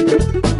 Thank